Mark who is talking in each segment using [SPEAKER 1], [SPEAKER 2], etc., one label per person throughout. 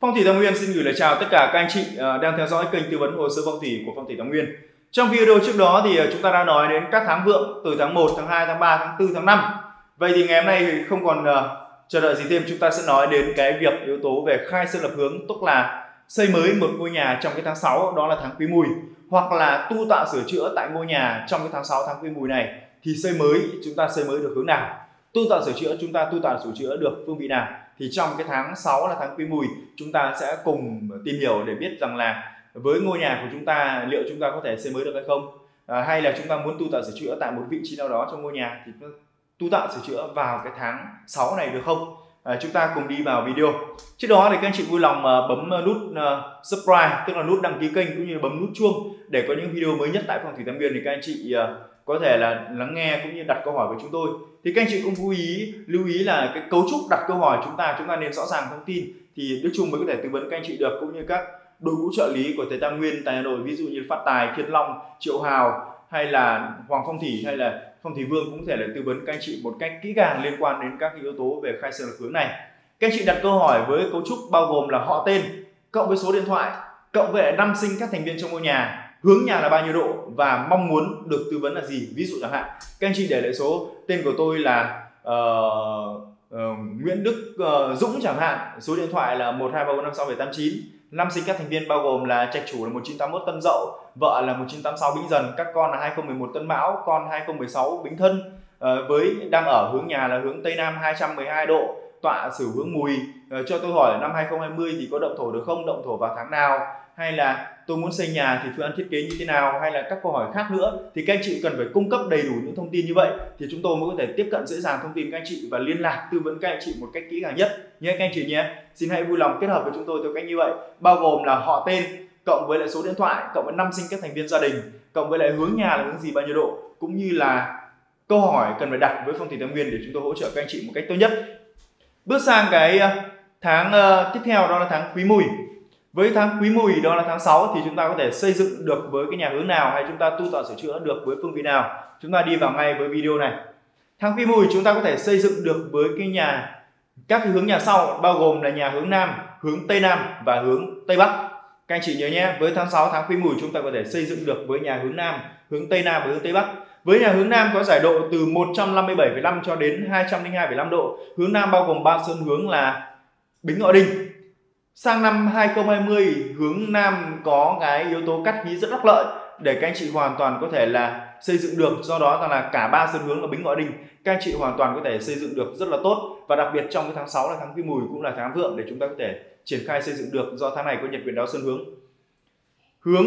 [SPEAKER 1] Phong thủy Tam Nguyên xin gửi lời chào tất cả các anh chị ờ, đang theo dõi kênh tư vấn hồ sơ phong thủy của Phong thủy Tam Nguyên. Trong video trước đó thì ờ, chúng ta đã nói đến các tháng vượng từ tháng 1, tháng 2, tháng 3, tháng 4, tháng 5. Vậy thì ngày hôm nay thì không còn ờ, chờ đợi gì thêm chúng ta sẽ nói đến cái việc yếu tố về khai sơn lập hướng tức là xây mới một ngôi nhà trong cái tháng 6 đó là tháng Quý Mùi hoặc là tu tạo sửa chữa tại ngôi nhà trong cái tháng 6 tháng Quý Mùi này thì xây mới chúng ta xây mới được hướng nào tu tạo sửa chữa chúng ta tu tạo sửa chữa được phương vị nào thì trong cái tháng 6 là tháng quý mùi chúng ta sẽ cùng tìm hiểu để biết rằng là với ngôi nhà của chúng ta liệu chúng ta có thể xây mới được hay không? À, hay là chúng ta muốn tu tạo sửa chữa tại một vị trí nào đó trong ngôi nhà thì tu tạo sửa chữa vào cái tháng 6 này được không? À, chúng ta cùng đi vào video. Trước đó thì các anh chị vui lòng à, bấm nút à, subscribe tức là nút đăng ký kênh cũng như bấm nút chuông để có những video mới nhất tại phòng thủy tam biên thì các anh chị à, có thể là lắng nghe cũng như đặt câu hỏi với chúng tôi. Thì các anh chị cũng lưu ý lưu ý là cái cấu trúc đặt câu hỏi chúng ta chúng ta nên rõ ràng thông tin. Thì Đức Trung mới có thể tư vấn các anh chị được cũng như các đội ngũ trợ lý của thầy Tam Nguyên tại Hà Nội ví dụ như Phát Tài, Thiên Long, Triệu Hào hay là Hoàng Phong Thủy hay là Phong Thủy Vương cũng có thể là tư vấn các anh chị một cách kỹ càng liên quan đến các yếu tố về khai sơn lập hướng này. Các anh chị đặt câu hỏi với cấu trúc bao gồm là họ tên cộng với số điện thoại cộng với năm sinh các thành viên trong ngôi nhà hướng nhà là bao nhiêu độ và mong muốn được tư vấn là gì? Ví dụ chẳng hạn các anh chị để lại số tên của tôi là uh, uh, Nguyễn Đức uh, Dũng chẳng hạn. Số điện thoại là một hai ba bốn năm sáu bảy tám chín. Năm sinh các thành viên bao gồm là trạch chủ là 1981 Tân Dậu, vợ là 1986 Bính Dần, các con là 2011 Tân Mão, con 2016 Bính Thân. À, với đang ở hướng nhà là hướng Tây Nam 212 độ, tọa sửu hướng mùi. Ờ, cho tôi hỏi, năm 2020 thì có động thổ được không? Động thổ vào tháng nào? Hay là tôi muốn xây nhà thì phương án thiết kế như thế nào? Hay là các câu hỏi khác nữa? Thì các anh chị cần phải cung cấp đầy đủ những thông tin như vậy thì chúng tôi mới có thể tiếp cận dễ dàng thông tin các anh chị và liên lạc tư vấn các anh chị một cách kỹ càng nhất. Nhé, các anh chị nhé. Xin hãy vui lòng kết hợp với chúng tôi theo cách như vậy. Bao gồm là họ tên, cộng với lại số điện thoại, cộng với năm sinh các thành viên gia đình, cộng với lại hướng nhà là hướng gì, bao nhiêu độ. Cũng như là câu hỏi cần phải đặt với phong thủy tam nguyên để chúng tôi hỗ trợ các anh chị một cách tốt nhất bước sang cái ờ, tháng ờ, tiếp theo đó là tháng quý mùi. Với tháng quý mùi đó là tháng 6 thì chúng ta có thể xây dựng được với cái nhà hướng nào hay chúng ta tu tạo sửa chữa được với phương vị nào. Chúng ta đi vào ngay với video này. Tháng quý mùi chúng ta có thể xây dựng được với cái nhà, các cái hướng nhà sau bao gồm là nhà hướng nam, hướng tây nam và hướng tây bắc. Các anh chị nhớ nhé, với tháng 6 tháng quý mùi chúng ta có thể xây dựng được với nhà hướng nam, hướng tây nam và hướng tây bắc với nhà hướng Nam có giải độ từ 157,5 cho đến 202,5 độ. Hướng Nam bao gồm ba sơn hướng là Bính Ngọ Đinh, sang năm 2020 hướng Nam có cái yếu tố cắt khí rất đắc lợi để các anh chị hoàn toàn có thể là xây dựng được. Do đó rằng là cả ba sơn hướng là bính ngọ đinh các anh chị hoàn toàn có thể xây dựng được rất là tốt. Và đặc biệt trong cái tháng 6 là tháng quý mùi cũng là tháng vượng để chúng ta có thể triển khai xây dựng được do tháng này có nhật quyền đáo sơn hướng. Hướng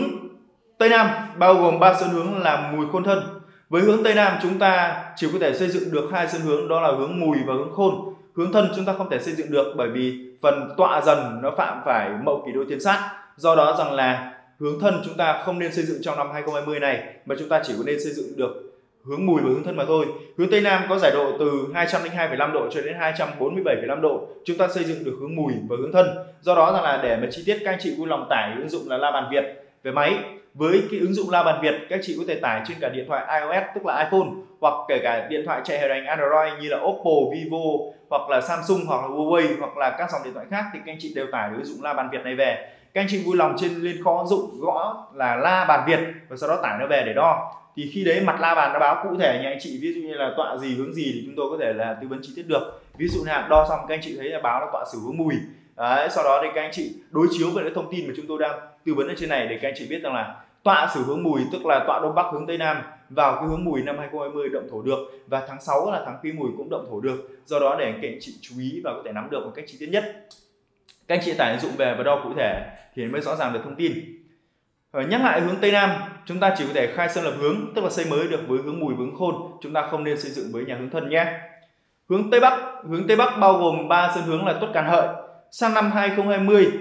[SPEAKER 1] tây nam bao gồm ba sơn hướng là mùi khôn thân với hướng tây nam chúng ta chỉ có thể xây dựng được hai sân hướng đó là hướng mùi và hướng khôn. Hướng thân chúng ta không thể xây dựng được bởi vì phần tọa dần nó phạm phải mậu kỷ đô thiên sát. Do đó rằng là hướng thân chúng ta không nên xây dựng trong năm 2020 này mà chúng ta chỉ có nên xây dựng được hướng mùi và hướng thân mà thôi. Hướng tây nam có giải độ từ 202,5 độ cho đến 247,5 độ. Chúng ta xây dựng được hướng mùi và hướng thân. Do đó rằng là để mà chi tiết các anh chị vui lòng tải ứng dụng là la bàn việt về máy với cái ứng dụng La Bàn Việt các chị có thể tải trên cả điện thoại iOS tức là iPhone hoặc kể cả điện thoại chạy hệ đánh Android như là Oppo, Vivo hoặc là Samsung hoặc là Huawei hoặc là các dòng điện thoại khác thì các anh chị đều tải ứng dụng La Bàn Việt này về. Các anh chị vui lòng trên lên kho ứng dụng gõ là La Bàn Việt và sau đó tải nó về để đo. Thì khi đấy mặt la bàn nó báo cụ thể nhà anh chị ví dụ như là tọa gì hướng gì thì chúng tôi có thể là tư vấn chi tiết được. Ví dụ như là đo xong các anh chị thấy là báo là tọa sử hướng mùi đấy, sau đó thì các anh chị đối chiếu với cái thông tin mà chúng tôi đang tư vấn ở trên này để các anh chị biết rằng là tọa sử hướng mùi tức là tọa đông bắc hướng tây nam vào cái hướng mùi năm 2020 động thổ được và tháng 6 là tháng quý mùi cũng động thổ được. Do đó để các anh chị chú ý và có thể nắm được một cách chi tiết nhất. Các anh chị tải ứng dụng về và đo cụ thể thì mới rõ ràng được thông tin. Ờ, nhắc lại hướng tây nam chúng ta chỉ có thể khai sơn lập hướng tức là xây mới được với hướng mùi hướng khôn. Chúng ta không nên xây dựng với nhà hướng thân nhé. Hướng tây bắc hướng tây bắc bao gồm ba sơn hướng là tuất càn hợi sang năm 2020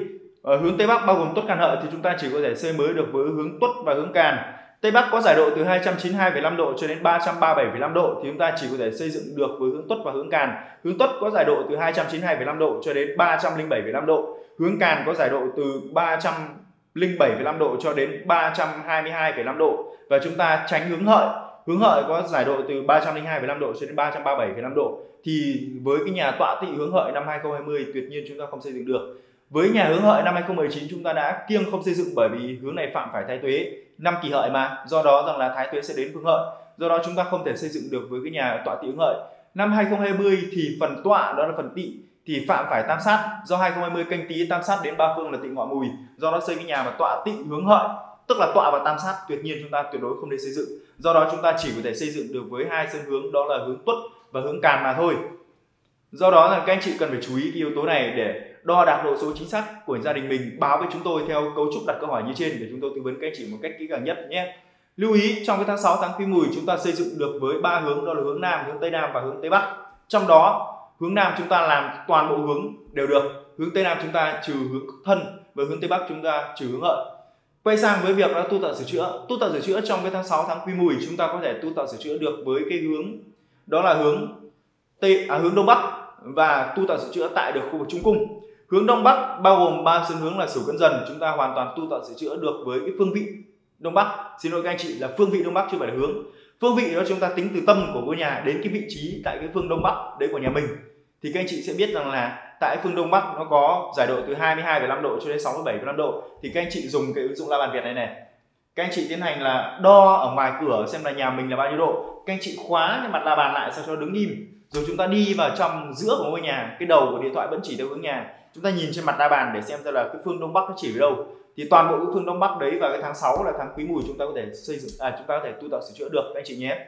[SPEAKER 1] ở hướng Tây Bắc bao gồm tuất càn hợi thì chúng ta chỉ có thể xây mới được với hướng tuất và hướng càn. Tây Bắc có giải độ từ 292,5 độ cho đến 337,5 độ thì chúng ta chỉ có thể xây dựng được với hướng tuất và hướng càn. Hướng tuất có giải độ từ 292,5 độ cho đến 307,5 độ. Hướng càn có giải độ từ 307,5 độ cho đến 322,5 độ và chúng ta tránh hướng hợi. Hướng hợi có giải độ từ 302,5 độ cho đến 337,5 độ. Thì với cái nhà tọa tị hướng hợi năm 2020 tuyệt nhiên chúng ta không xây dựng được. Với nhà hướng hợi năm 2019 chúng ta đã kiêng không xây dựng bởi vì hướng này phạm phải thái tuế năm kỳ hợi mà. Do đó rằng là thái tuế sẽ đến phương hợi. Do đó chúng ta không thể xây dựng được với cái nhà tọa tỵ hướng hợi. Năm 2020 thì phần tọa đó là phần tỵ thì phạm phải tam sát. Do 2020 canh tí tam sát đến ba phương là tỵ ngọ mùi. Do đó xây cái nhà mà tọa tỵ hướng hợi tức là tọa và tam sát, tuyệt nhiên chúng ta tuyệt đối không nên xây dựng. Do đó chúng ta chỉ có thể xây dựng được với hai sơn hướng, đó là hướng tuất và hướng càn mà thôi. Do đó là các anh chị cần phải chú ý cái yếu tố này để đo đạc độ số chính xác của gia đình mình, báo với chúng tôi theo cấu trúc đặt câu hỏi như trên để chúng tôi tư vấn các anh chị một cách kỹ càng nhất nhé. Lưu ý, trong cái tháng 6 tháng quý mùi, chúng ta xây dựng được với ba hướng, đó là hướng nam, hướng tây nam và hướng tây bắc. Trong đó, hướng nam chúng ta làm toàn bộ hướng đều được, hướng tây nam chúng ta trừ hướng thân và hướng tây bắc chúng ta trừ hướng hợi quay sang với việc là tu tạo sửa chữa. Tu tạo sửa chữa trong cái tháng 6 tháng quý mùi chúng ta có thể tu tạo sửa chữa được với cái hướng đó là hướng tây à, hướng đông bắc và tu tạo sửa chữa tại được khu vực trung cung. Hướng đông bắc bao gồm ba sân hướng là sửu cân dần chúng ta hoàn toàn tu tạo sửa chữa được với cái phương vị đông bắc. Xin lỗi các anh chị là phương vị đông bắc chứ không phải là hướng. Phương vị đó chúng ta tính từ tâm của ngôi nhà đến cái vị trí tại cái phương đông bắc đấy của nhà mình. Thì các anh chị sẽ biết rằng là tại phương đông bắc nó có giải độ từ 22,5 độ cho đến 67,5 độ. Thì các anh chị dùng cái ứng dụng la bàn việt này này. Các anh chị tiến hành là đo ở ngoài cửa xem là nhà mình là bao nhiêu độ. Các anh chị khóa cái mặt la bàn lại sao cho đứng im. Rồi chúng ta đi vào trong giữa của ngôi nhà cái đầu của điện thoại vẫn chỉ theo hướng nhà. Chúng ta nhìn trên mặt la bàn để xem ra là cái phương đông bắc nó chỉ về đâu. Thì toàn bộ cái phương đông bắc đấy vào cái tháng 6 là tháng quý mùi chúng ta có thể xây dựng à chúng ta có thể tu tạo sửa chữa được các anh chị nhé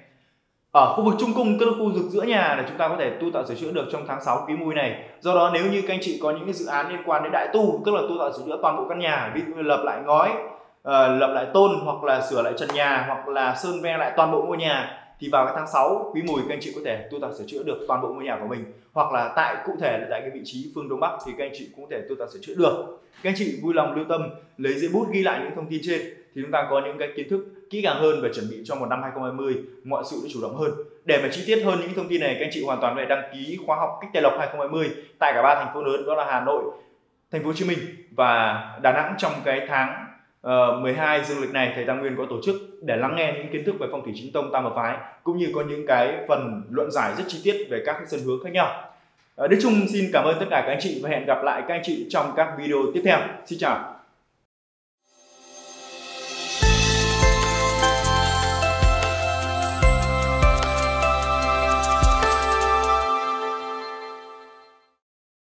[SPEAKER 1] ở khu vực trung cung tức là khu vực giữa nhà là chúng ta có thể tu tạo sửa chữa được trong tháng 6 quý mùi này. Do đó nếu như các anh chị có những cái dự án liên quan đến đại tu tức là tu tạo sửa chữa toàn bộ căn nhà ví dụ như lập lại ngói uh, lập lại tôn hoặc là sửa lại trần nhà hoặc là sơn ve lại toàn bộ ngôi nhà thì vào cái tháng 6 quý mùi các anh chị có thể tu tập sửa chữa được toàn bộ ngôi nhà của mình. Hoặc là tại cụ thể là tại cái vị trí phương đông bắc thì các anh chị cũng có thể tu tập sửa chữa được. Các anh chị vui lòng lưu tâm lấy giấy bút ghi lại những thông tin trên thì chúng ta có những cái kiến thức kỹ càng hơn và chuẩn bị cho một năm 2020 mọi sự chủ động hơn. Để mà chi tiết hơn những thông tin này các anh chị hoàn toàn phải đăng ký khóa học cách tài lộc 2020 tại cả ba thành phố lớn đó là Hà Nội, Thành phố Hồ Chí Minh và Đà Nẵng trong cái tháng Ờ, uh, 12 dương lịch này thầy Tam Nguyên có tổ chức để lắng nghe những kiến thức về phong thủy chính tông tam hợp phái cũng như có những cái phần luận giải rất chi tiết về các sân hướng khác nhau. Uh, Đức Trung xin cảm ơn tất cả các anh chị và hẹn gặp lại các anh chị trong các video tiếp theo. Xin chào.